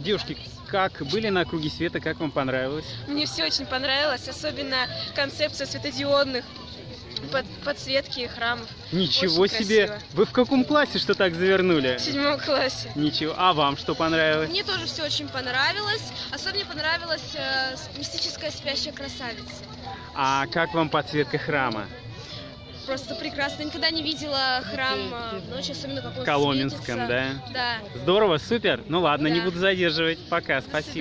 Девушки, как были на круге света, как вам понравилось? Мне все очень понравилось, особенно концепция светодиодных под, подсветки храмов. Ничего Очень себе! красиво. Вы в каком классе что так завернули? В седьмом классе. Ничего. А вам что понравилось? Мне тоже все очень понравилось. Особенно понравилась э, мистическая спящая красавица. А как вам подсветка храма? Просто прекрасно. Никогда не видела храм э, в ночь, особенно как он В Коломенском, светится. да? Да. Здорово, супер. Ну ладно, не Да. буду задерживать. Пока, спасибо.